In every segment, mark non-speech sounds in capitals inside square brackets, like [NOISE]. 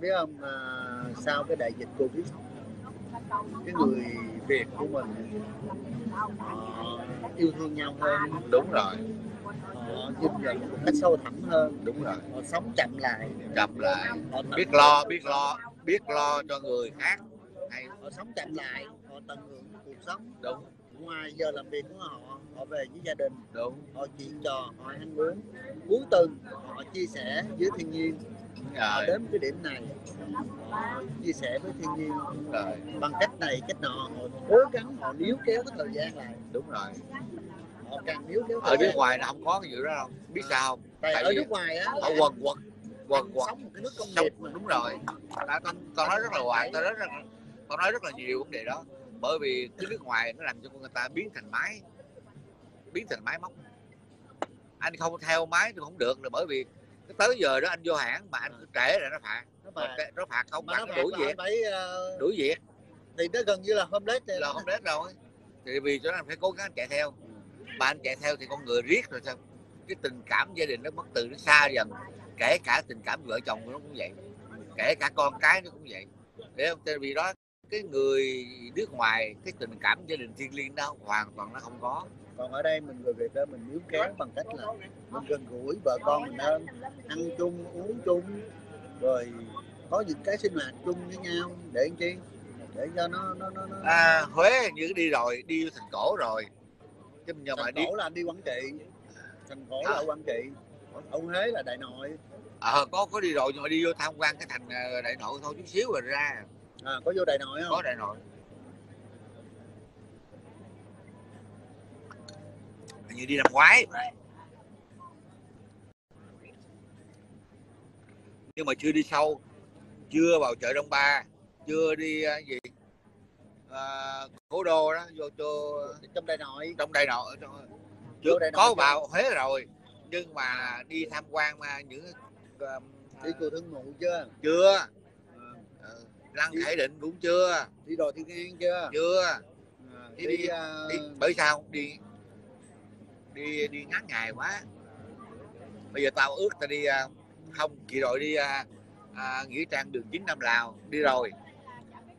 biết không à, sau cái đại dịch covid cái người việt của mình họ yêu thương nhau hơn. Đúng rồi. Họ nhìn nhận một cách sâu thẳm hơn. Đúng rồi. Họ sống chậm lại. Chậm lại. Họ tận biết lo biết lo biết lo cho người khác. Hay họ sống chậm lại. Họ tận hưởng cuộc sống. Đúng. Ngoài giờ làm việc của họ họ về với gia đình. Đúng. Họ chuyện trò họ ăn uống. Cuối tuần họ chia sẻ với thiên nhiên. họ rồi đến cái điểm này chia sẻ với thiên nhiên rồi bằng cách này cách nọ họ cố gắng họ níu kéo cái thời gian lại đúng rồi. Họ càng níu kéo ở nước ngoài nó không có cái vụ đó đâu biết sao không? Tại, tại ở nước ngoài á họ quần quật quần quật sống một cái nước công nghiệp mà. Đúng rồi. Tao tao tao nói rất là hoài tao rất là nói rất là nhiều vấn đề đó. Bởi vì cái nước ngoài nó làm cho người ta biến thành máy biến thành máy móc. Anh không theo máy thì không được là bởi vì tới giờ đó anh vô hãng mà anh cứ trễ là nó phạt. Nó phạt. cái- nó phạt không mà phạt nó phạt đuổi việc. phải ờ, đuổi việc. thì nó gần như là homeless rồi. Là không đến rồi. Thì vì cho nên phải cố gắng chạy theo. Mà anh chạy theo thì con người riết rồi sao? Cái tình cảm gia đình nó mất từ nó xa dần. Kể cả tình cảm vợ chồng của nó cũng vậy. Kể cả con cái nó cũng vậy. Để không? Tại vì đó cái người nước ngoài cái tình cảm gia đình thiêng liêng đó hoàn toàn nó không có còn ở đây mình người việt đó mình níu kéo bằng cách là mình gần gũi vợ con mình hơn ăn chung uống chung rồi có những cái sinh hoạt chung với nhau. Để làm chi? Để cho nó nó nó, nó. À, Huế như đi rồi đi vô thành cổ rồi. Chứ nhưng mà đi cổ là anh đi quảng trị. Thành cổ À. là ở quảng trị. Ở huế là đại nội. Ờ có có đi rồi nhưng mà đi vô tham quan cái thành ờ, đại nội thôi chút xíu rồi ra. À, có vô đại nội không? Có đại nội hình như đi năm ngoái nhưng mà chưa đi sâu chưa vào chợ đông ba chưa đi ờ, gì à, cố đô đó vô cho trong đại nội. trong đại nội trước Đại Nội có chưa? vào huế rồi nhưng mà đi tham quan mà những ờ, đi chùa thương ngụ chưa? Chưa. Ờ, lăng khải định cũng chưa. Đi đồi thiên an chưa? Chưa. Đi- đi, đi- à, đi bởi sao đi đi đi ngắn ngày quá. Bây giờ tao ước tao đi à, không kỳ rồi đi à, à, nghĩa trang đường chín năm lào đi rồi.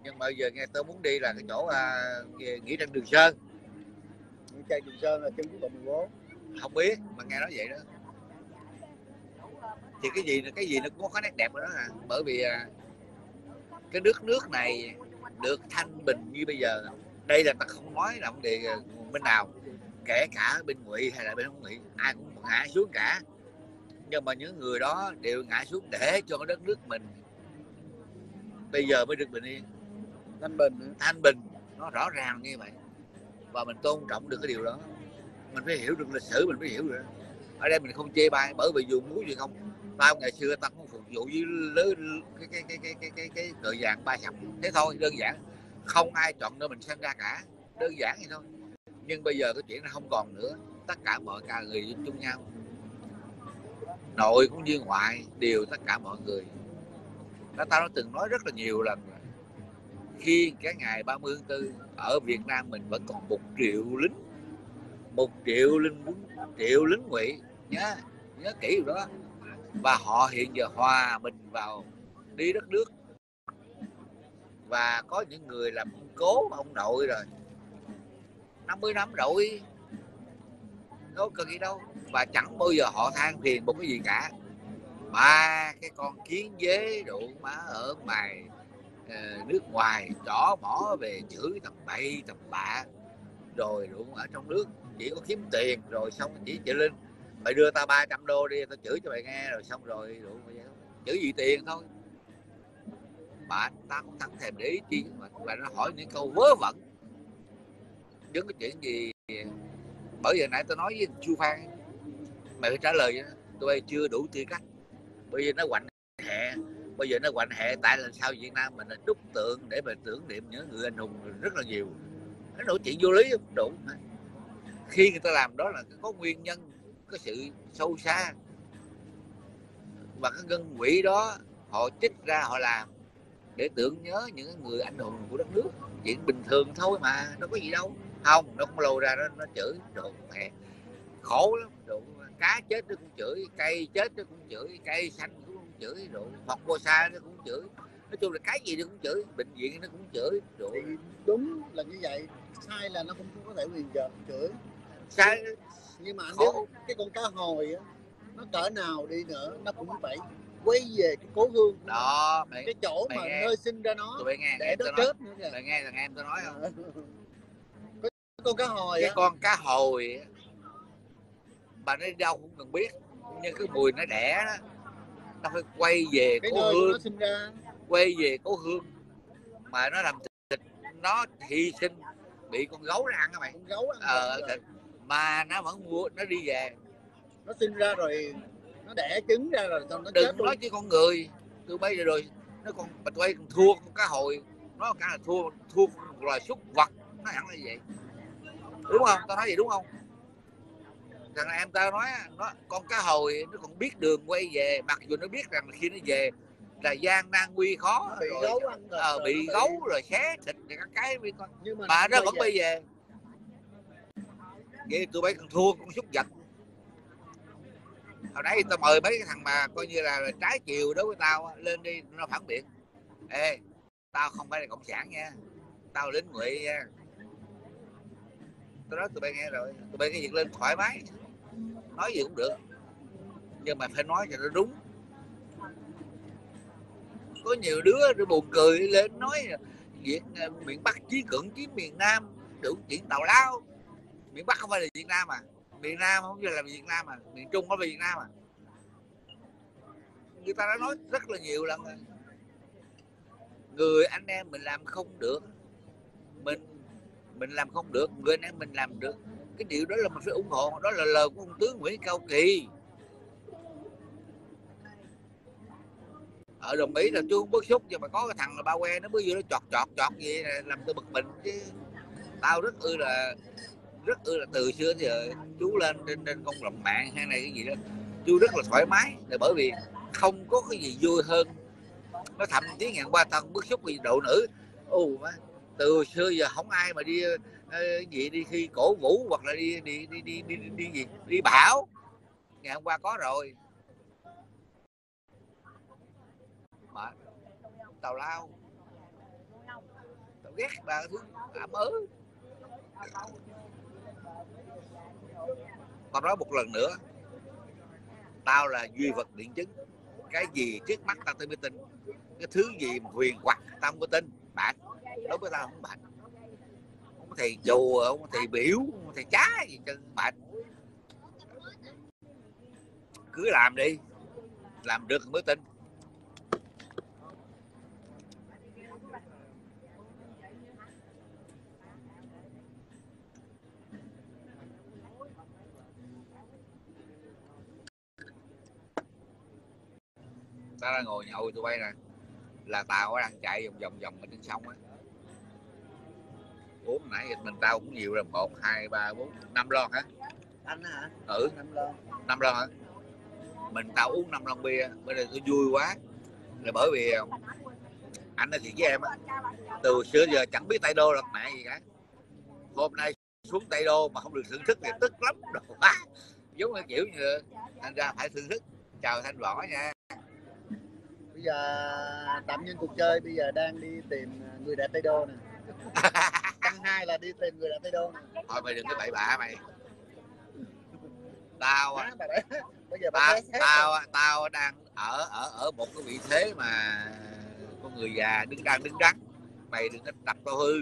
Nhưng mà bây giờ nghe tôi muốn đi là cái chỗ à, nghĩa nghĩa trang đường sơn. Những trai trường sơn là chân quốc lộ 14 không biết mà nghe nói vậy đó. Thì cái gì cái gì nó cũng có nét đẹp nó à. Bởi vì à, cái nước nước này được thanh bình như bây giờ. Đây là ta không nói là vấn đề à, bên nào kể cả bên ngụy hay là bên không ngụy ai cũng ngã xuống cả. Nhưng mà những người đó đều ngã xuống để cho đất nước mình bây giờ mới được bình yên. Thanh bình. Thanh bình nó rõ ràng như vậy. Và mình tôn trọng được cái điều đó. Mình phải hiểu được lịch sử mình phải hiểu được. Ở đây mình không chê bai bởi vì dù muốn gì không. Tao ngày xưa tao cũng phục vụ với lứa cái cái cái cái cái cái, cái cờ vàng ba sập thế thôi đơn giản. Không ai chọn nơi mình sinh ra cả. Đơn giản vậy thôi nhưng bây giờ cái chuyện nó không còn nữa. Tất cả mọi cả người chung nhau. Nội cũng như ngoại, đều tất cả mọi người. Nó tao đã từng nói rất là nhiều lần rồi. Khi cái ngày 30 tháng 4 ở Việt Nam mình vẫn còn một triệu lính. Một triệu lính triệu lính ngụy. Nhớ nhớ kỹ điều đó. Và họ hiện giờ hòa mình vào đi đất nước. Và có những người làm ông cố, ông nội rồi. 50 năm rồi. Đâu cần gì đâu. Và chẳng bao giờ họ than phiền một cái gì cả. Ba cái con kiến dế đủ má ở ngoài ờ, nước ngoài chỏ mỏ về chửi tầm bậy tầm bạ. Rồi đủ ở trong nước, chỉ có kiếm tiền, rồi xong chỉ chị linh mày đưa tao 300 đô đi, tao chửi cho mày nghe, rồi xong rồi đủ chửi gì tiền thôi. Mà ta cũng thẳng thèm để ý chi, mà và nó hỏi những câu vớ vẩn những cái chuyện gì? Bởi giờ nãy tôi nói với chu phan mày phải trả lời cho chưa đủ tư cách. Bởi vì nó quạnh hẹ, bây giờ nó quạnh hẹ. tại là sao Việt Nam mình là đúc tượng để mà tưởng niệm những người anh hùng rất là nhiều. Nó đủ chuyện vô lý không? Đủ. Khi người ta làm đó là có nguyên nhân có sự sâu xa. Và cái ngân quỹ đó họ trích ra họ làm để tưởng nhớ những người anh hùng của đất nước. Chuyện bình thường thôi mà đâu có gì đâu không nó không lồ ra nó, nó chửi đồ mẹ. Khổ lắm đồ cá chết nó cũng chửi cây chết nó cũng chửi cây xanh nó cũng chửi rồi Formosa nó cũng chửi. Nói chung là cái gì nó cũng chửi bệnh viện nó cũng chửi thì đúng là như vậy. Sai là nó cũng không có thể quyền giờ chửi. Sai. Nhưng mà anh Khổ. biết cái con cá hồi á nó cỡ nào đi nữa nó cũng phải quay về cái cố hương. Đó mày cái chỗ mày mà nghe. nơi sinh ra nó để nó chết nữa kìa. Mày nghe thằng em tôi nói không [LAUGHS] con cá hồi cái á. con cá hồi bà nó đi đâu cũng cần biết nhưng cái mùi nó đẻ đó. Nó phải quay về cái cố hương. nó sinh ra. Quay về cố hương. Mà nó làm thịt nó hy sinh bị con gấu nó ăn các mày. Con gấu ăn ờ thịt mà nó vẫn mua nó đi về. Nó sinh ra rồi nó đẻ trứng ra rồi xong nó chết đừng luôn. nói với con người. Tôi bây giờ rồi nó còn bà bay còn thua con cá hồi. Nó cả là thua thua loài súc vật. Nó hẳn là vậy đúng không? Tao nói gì đúng không? Thằng em tao nói nó con cá hồi nó còn biết đường quay về mặc dù nó biết rằng khi nó về là gian nan nguy khó bị rồi, gấu ăn rồi. Bị nó gấu rồi xé thịt rồi các cái con. Nhưng mà, mà nó vẫn bay về. Vậy tụi bay còn thua con súc vật hồi nãy tao mời mấy cái thằng mà coi như là, là trái chiều đối với tao lên đi nó phản biện. Ê tao không phải là cộng sản nha. Tao lính ngụy nha cái nói, tụi bay nghe rồi, tụi bay cái việc lên thoải mái. Nói gì cũng được. Nhưng mà phải nói cho nó đúng. Có nhiều đứa nó buồn cười lên, nói việc ờ, miền Bắc chí cưỡng chí miền Nam, đủ chuyện tào lao. Miền Bắc không phải là Việt Nam mà miền Nam không phải là Việt Nam mà miền Trung không phải Việt Nam mà người ta đã nói rất là nhiều lần người anh em mình làm không được. Mình mình làm không được, người nay mình làm được. Cái điều đó là mình phải ủng hộ, đó là lời của ông tướng Nguyễn Cao Kỳ. Ở đồng ý là tôi không bức xúc, nhưng mà có cái thằng là ba que nó mới vô nó chọt chọt chọt gì làm tôi bực mình chứ. Tao rất ư là, rất ư là từ xưa thì chú lên trên trên công đồng mạng hay này cái gì đó. Chú rất là thoải mái, là bởi vì không có cái gì vui hơn. Nó thậm chí ngàn qua tao bức xúc vì độ nữ. Ô má từ xưa giờ không ai mà đi ờ, gì đi khi cổ vũ hoặc là đi đi đi đi đi, đi, đi gì đi bảo. Ngày hôm qua có rồi. Mà tào lao. Tao ghét bà thứ ẩm ớ tao nói một lần nữa. Tao là duy vật điện chứng. Cái gì trước mắt tao tôi mới tin. Cái thứ gì mà huyền hoặc tao không có tin bạc đối với tao không bạc không có thầy chùa không có thầy biểu không có thầy chá gì chân bạc cứ làm đi, làm được mới tin. Ta đang ngồi nhậu, tụi bay nè là tàu đang chạy vòng vòng vòng ở trên sông á. Uống nãy giờ mình tao cũng nhiều rồi một hai ba bốn năm lon hả? Anh hả? Ừ. Năm lon. Năm lon hả? Mình tao uống năm lon bia bây giờ tôi vui quá. Là bởi vì anh nói thiệt với em á từ xưa giờ chẳng biết tay đô là mẹ gì cả. Hôm nay xuống tay đô mà không được thưởng thức thì tức lắm đồ. Quá [LAUGHS] giống như kiểu như thành ra phải thưởng thức. Chào thanh võ nha bây giờ tạm nhân cuộc chơi bây giờ đang đi tìm người đẹp tây đô nè. [LAUGHS] Căn hai là đi tìm người đẹp tây đô nè. Thôi mày đừng có bậy bạ mày. Tao đấy. Bây giờ bà tao xét tao đang ở ở ở một cái vị thế mà con người già đứng đang đứng đắn. Mày đừng có đập tao hư.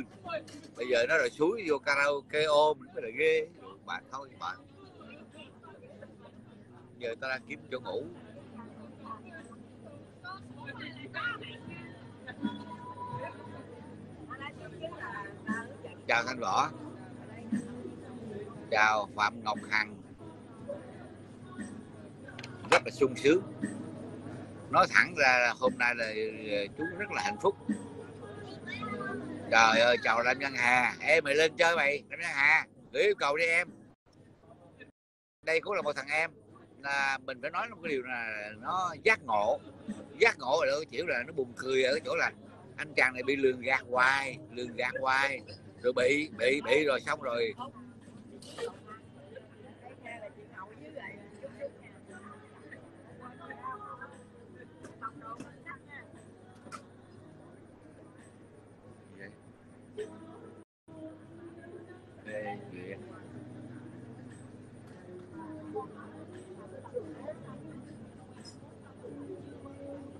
Bây giờ nó rồi suối vô karaoke ôm nó là ghê. Bạn thôi bạn giờ tao đang kiếm chỗ ngủ chào thanh võ. Chào phạm ngọc hằng. Rất là sung sướng. Nói thẳng ra là hôm nay là chú rất là hạnh phúc. Trời ơi, chào Lâm Nhân Hà. Em mày lên chơi mày, Lâm Nhân Hà. Gửi yêu cầu đi em. Đây cũng là một thằng em. Là mình phải nói một cái điều là nó giác ngộ. Giác ngộ ở đâu chịu là nó buồn cười ở cái chỗ là anh chàng này bị lường gạt hoài, lường gạt hoài rồi bị bị bị rồi xong rồi.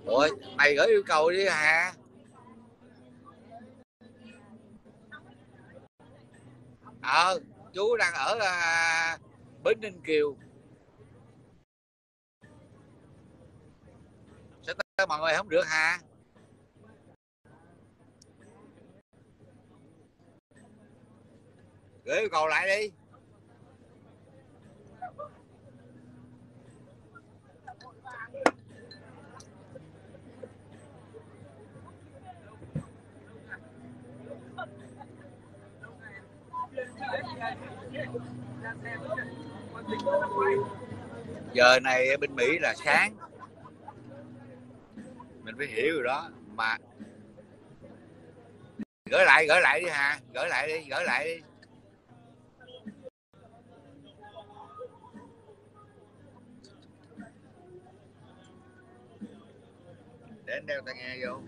Ủa, mày gửi yêu cầu đi hà ờ chú đang ở à, bến ninh kiều. Sao tới mọi người không được hả? Gửi cầu lại đi. Giờ này bên Mỹ là sáng. Mình phải hiểu rồi đó. Mà gửi lại gửi lại đi hà. Gửi lại đi gửi lại đi. Để anh đeo tai nghe vô.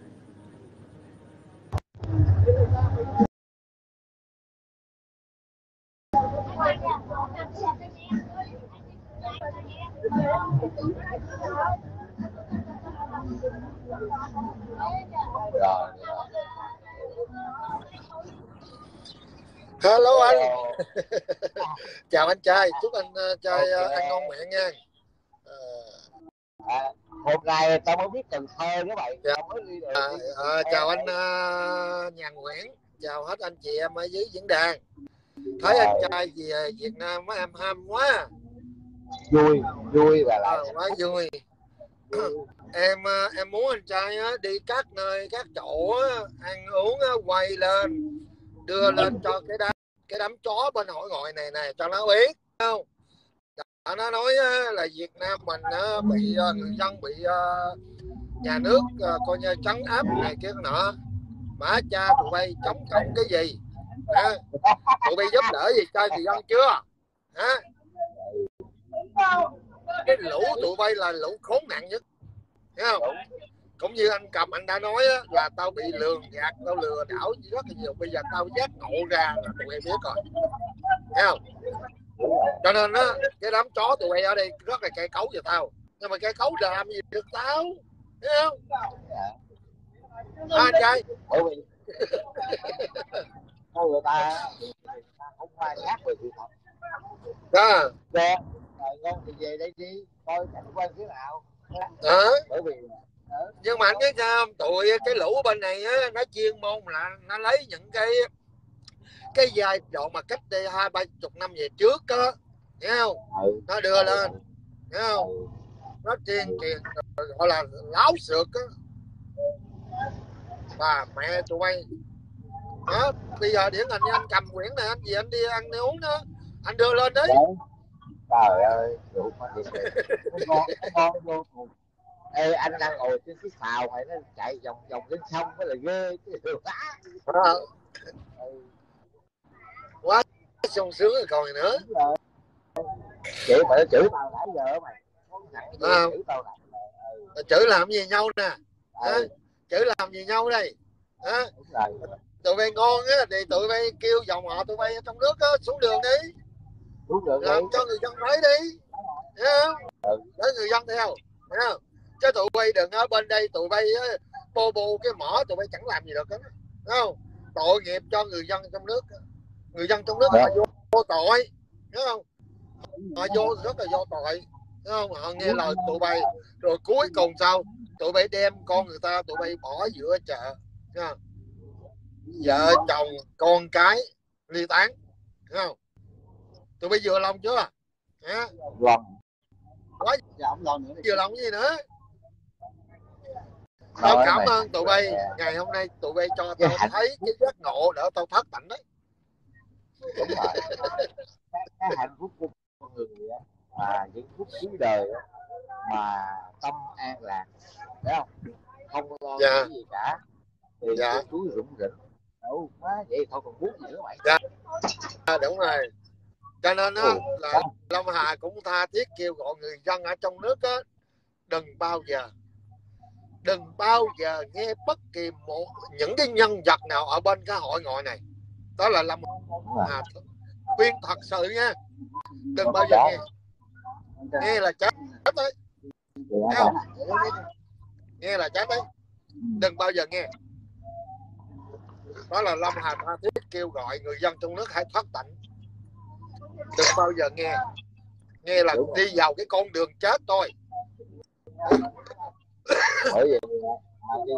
Rồi Hello. anh. [LAUGHS] Chào anh trai chúc anh ờ, trai ờ, ăn ngon miệng nha. Ờ, À, hôm nay tao mới biết Cần Thơ các bạn Dạ. mới đi à, à, chào anh ờ, Nhàn Nguyễn. Chào hết anh chị em ở dưới diễn đàn. Thấy anh trai về Việt Nam mấy em ham quá. Vui vui và à, lại quá vui [COUGHS] em ờ, em muốn anh trai á, đi các nơi các chỗ á, ăn uống á, quay lên đưa lên cho cái đám cái đám chó bên hội ngồi này nè cho nó biết không? Nó nói là Việt Nam mình á, bị ờ, người dân bị ờ, nhà nước coi như trấn áp này kia nọ. Mà cha tụi bay chống cộng cái gì? Hả? tụi bay giúp đỡ gì cho người dân chưa? Hả cái lũ tụi bay là lũ khốn nạn nhất. Thấy không? Cũng như anh cầm anh đã nói á, là tao bị lường gạt tao lừa đảo rất là nhiều. Bây giờ tao giác ngộ ra là tụi em biết rồi. Thấy không? Cho nên á cái đám chó tụi bay ở đây rất là cây cấu cho tao. Nhưng mà cây cấu làm gì được tao? Thấy không? À, anh trai người ta không khai thác về sự thật đó Ngon thì về đây đi. Coi cảnh quan thế nào. Đó bởi vì nhưng mà anh biết sao tụi cái lũ bên này á nó chuyên môn là nó lấy những cái cái giai đoạn mà cách đây hai ba chục năm về trước á hiểu không? Ừ, nó đưa lên hiểu không? Nó tuyên truyền gọi là láo xược á. Bà mẹ tụi bay. Đó bây giờ điển hình như anh cầm quyển này anh gì anh đi ăn đi uống đó. Anh đưa lên đấy đấy trời ơi rượu mà thiệt ngon ngon vô cùng. Ê, anh đang ngồi trên cái phào này nó chạy vòng vòng trên sông mới là ghê chứ [LAUGHS] Ờ, ừ, sung sướng rồi còn gì nữa. Chữ mà nó chửi tao nãy giờ mày Ờ. chửi tao nãy giờ. Chữ làm gì nhau nè? Ừ, chữ làm gì nhau đây? Rồi. Tụi bay ngon á thì tụi bay kêu dòng họ tụi bay ở trong nước á xuống đường đi đúng rồi làm cho người dân thấy đi. Thấy không? Ừ. để người dân theo. Thấy không? Chứ tụi bay đừng ở bên đây tụi bay á, bô bô cái mỏ tụi bay chẳng làm gì được hết thấy không? Tội nghiệp cho người dân trong nước. Người dân trong nước Dạ. họ vô, vô tội. Thấy không? Họ vô rất là vô tội. Thấy không? Họ nghe lời tụi bay. Rồi cuối cùng sao? Tụi bay đem con người ta tụi bay bỏ giữa chợ. Thấy không? Vợ chồng con cái ly tán. Thấy không tụi bay vừa lòng chưa? Hả? Lòng. Dạ, không lo nữa đi. vừa lòng cái gì nữa? Tao cảm mày. ơn tụi bay. Dạ. ngày hôm nay tụi bay cho tao hạnh- thấy cái giác ngộ để tao thất tỉnh đấy. Đúng rồi. Cái, hạnh phúc của con người á mà những phút cuối đời mà tâm an lạc thấy không? Không lo Dạ. cái gì cả. Thì Dạ. cái túi rụng rỉnh. Đâu quá vậy thôi còn muốn gì nữa mày. À, đúng rồi cho nên á Ừ. là Long Hà cũng tha thiết kêu gọi người dân ở trong nước á đừng bao giờ đừng bao giờ nghe bất kỳ một những cái nhân vật nào ở bên cái hội ngồi này. Đó là Long Hà khuyên thật sự nha. Đừng bao giờ nghe. Nghe là chết đấy. Thấy không? nghe là chết đấy. Đừng bao giờ nghe. Đó là Lâm Hà tha thiết kêu gọi người dân trong nước hãy thoát tận đừng bao giờ nghe. Nghe là đi vào cái con đường chết thôi.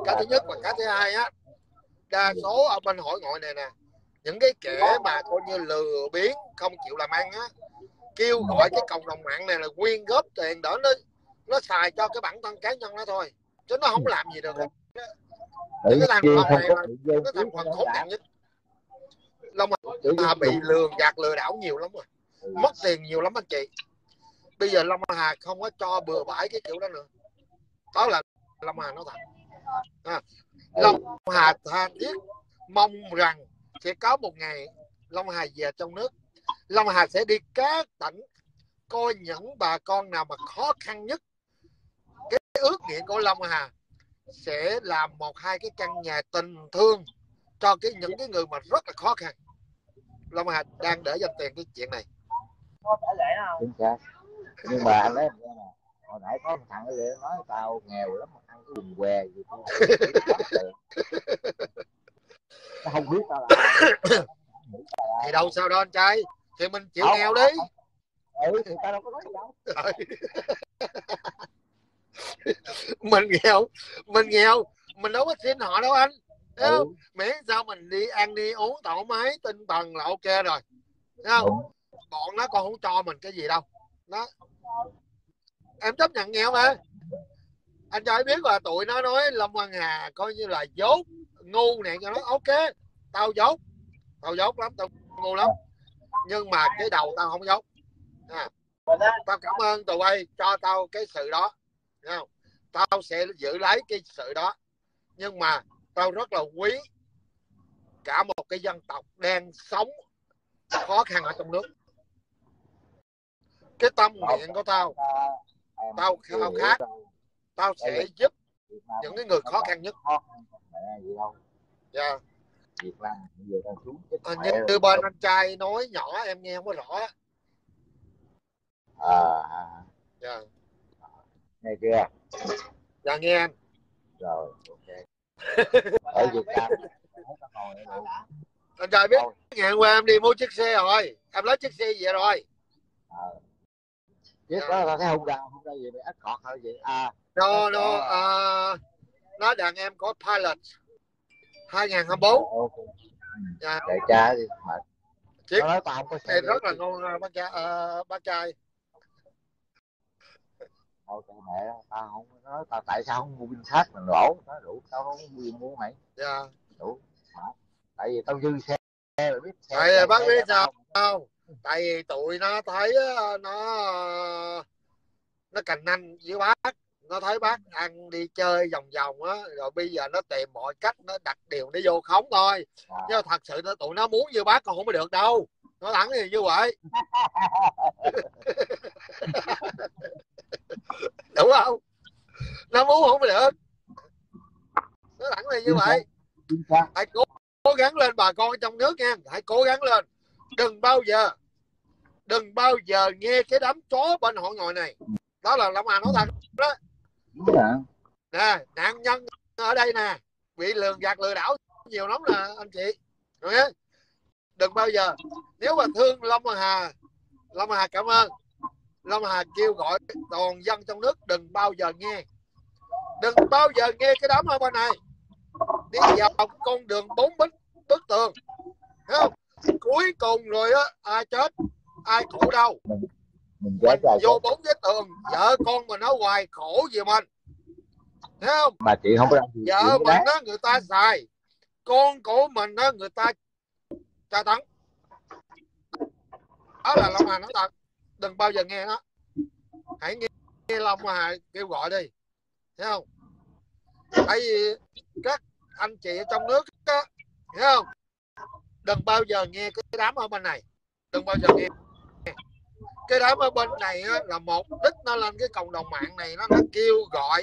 Cái thứ nhất và cái thứ hai á đa số ở bên hội ngồi này nè những cái kẻ mà coi như lừa biến không chịu làm ăn á kêu gọi cái cộng đồng mạng này là quyên góp tiền đỡ nó nó xài cho cái bản thân cá nhân nó thôi chứ nó không làm gì được. Hết. tự cái thằng không này là nó thành phần khốn nạn nhất. Long Hà bị lường gạt lừa đảo nhiều lắm rồi mất tiền nhiều lắm anh chị. Bây giờ Long Hà không có cho bừa bãi cái kiểu đó nữa. Đó là Long Hà nói thật. À, Long Hà tha thiết mong rằng sẽ có một ngày Long Hà về trong nước. Long Hà sẽ đi các tỉnh coi những bà con nào mà khó khăn nhất. Cái ước nguyện của Long Hà sẽ làm một hai cái căn nhà tình thương cho cái những cái người mà rất là khó khăn. Long Hà đang để dành tiền cái chuyện này chính xác. Nhưng mà anh nè hồi nãy có một thằng đây nói tao nghèo lắm mà ăn cái quần què gì tao nó không biết tao là thì đâu sao đâu anh trai? Thì mình chịu Không, nghèo đi. ừ thì tao đâu có nói gì đâu. [LAUGHS] Mình nghèo mình nghèo mình đâu có xin họ đâu anh. Không? ừ, miễn sao mình đi ăn đi uống thoải mái tinh thần là ok rồi. Thấy không? Đúng bọn nó còn không cho mình cái gì đâu. Đó em chấp nhận nghèo mà anh cho biết là tụi nó nói Lâm Văn Hà coi như là dốt ngu này cho nó ok. Tao dốt. Tao dốt lắm tao ngu lắm. Nhưng mà cái đầu tao không dốt. À, tao cảm ơn tụi bay cho tao cái sự đó. Không? tao sẽ giữ lấy cái sự đó. Nhưng mà tao rất là quý cả một cái dân tộc đang sống khó khăn ở trong nước cái tâm nguyện của tao. Tao khao khát. tao sẽ giúp những cái người khó khăn nhất. đâu. Yeah. À, như, như bên anh trai nói nhỏ em nghe không có rõ. À, à, dạ. Nghe chưa? Dạ nghe em rồi ok. [LAUGHS] Ở Việt Nam anh trai biết hôm qua em đi mua chiếc xe rồi. Em lấy chiếc xe về rồi. Ờ. Chiếc đó là cái Honda Honda gì vậy ếch cọt hay gì. À nó nó à, nó đàn em có pilot. 2024 ok. Dạ. chạy cha đi mà Chiếc nó nói tao không có xe rất là ngon à, bác trai à, bác trai. Thôi kệ mẹ tao không nói tao tại sao không mua pin khác mà lỗ nó đủ tao không mua mua mày. Dạ. Đủ tại vì tao dư xe rồi biết xe Tại vì bác xe biết sao? không tại vì tụi nó thấy nó nó cành nanh với bác. Nó thấy bác ăn đi chơi vòng vòng á rồi bây giờ nó tìm mọi cách nó đặt điều nó vô khống thôi. À. chứ thật sự nó tụi nó muốn như bác còn không có được đâu. Nó thẳng thì như vậy. [LAUGHS] Đúng không? Nó muốn không có được. Nó thẳng thì như vậy. hãy cố, cố gắng lên bà con trong nước nha. Hãy cố gắng lên đừng bao giờ đừng bao giờ nghe cái đám chó bên hội ngồi này. Đó là Long Hà nói thật đúng rồi nè nạn nhân ở đây nè bị lường gạt lừa đảo nhiều lắm nè anh chị. Rồi nhé đừng bao giờ. Nếu mà thương Long Hà Long Hà cảm ơn. Long Hà kêu gọi toàn dân trong nước đừng bao giờ nghe. Đừng bao giờ nghe cái đám ở bên này. Đi vào con đường bốn bức bức tường. Thấy không cuối cùng rồi á ai chết ai khổ đâu mình mình rồi vô bốn cái tường vợ con mình nó hoài khổ gì mình. Thấy không? Mà chị không có làm gì vợ mình đó người ta xài. Con của mình á người ta tra tấn. Đó là Long Hà nói thật. Đừng bao giờ nghe nó. Hãy nghe, nghe Long Hà kêu gọi đi. Thấy không? Tại vì các anh chị ở trong nước á hiểu không đừng bao giờ nghe cái đám ở bên này. Đừng bao giờ nghe. Cái đám ở bên này á, là một đích nó lên cái cộng đồng mạng này nó nó kêu gọi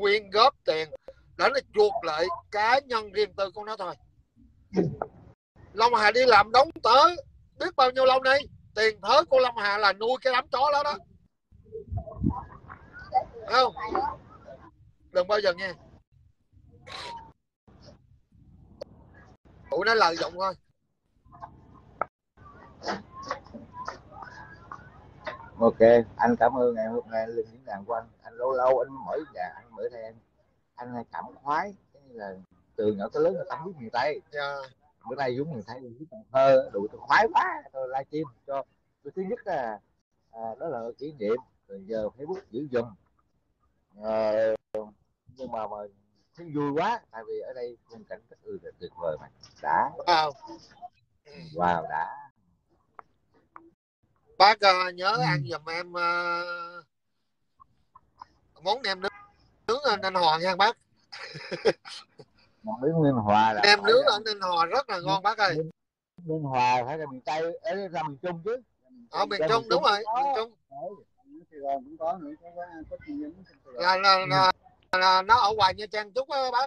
quyên góp tiền để nó chuộc lợi cá nhân riêng tư của nó thôi. Long Hà đi làm đóng tớ biết bao nhiêu lâu nay tiền thớ của Long Hà là nuôi cái đám chó đó đó. Không? Đừng bao giờ nghe. Tụi nó lợi dụng thôi ok anh cảm ơn ngày hôm nay lên diễn đàn của anh anh lâu lâu anh mở nhà anh mở đây anh anh là cảm khoái như là từ nhỏ tới lớn là tâm huyết miền tây. Dạ. bữa nay xuống miền tây xuống cần thơ đủ tôi khoái quá tôi livestream cho tôi. Thứ nhất là à, đó là kỷ niệm rồi giờ facebook giữ dùm à, nhưng mà mà thấy vui quá tại vì ở đây khung cảnh rất ừ, tuyệt vời mà. Đã. Wow. wow đã bác ờ, nhớ ăn giùm em ờ, món nem nướng nướng ở Ninh Hòa nha bác. [LAUGHS] Món nướng nguyên hòa là nem nướng là- ở Ninh Hòa rất là ngon bác ơi. Ninh Hòa phải là miền Tây ở ra miền Trung chứ. Ở miền Trung đúng rồi miền Trung. Sài Gòn là là, là, là nó ở ngoài Nha Trang chút á bác.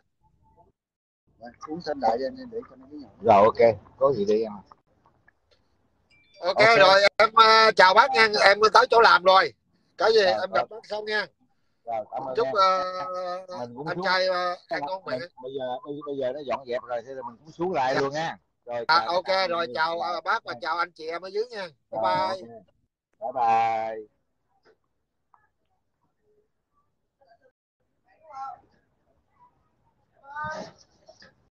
Rồi, xuống tên đại nên để cho nó rồi ok có gì đi em ok, rồi em ờ, chào bác nha. Em tới chỗ làm rồi. Cái gì Rồi, em gặp bác sau nha. Rồi cảm ơn chúc ờ, Mình cũng anh xuống. trai ờ, ăn ngon miệng bây giờ bây, bây giờ nó dọn dẹp rồi là mình cũng xuống lại luôn nha. Rồi à, ok rồi người. chào ờ, bác và chào anh chị em ở dưới nha. Bye Rồi, bye. Ok. bye bye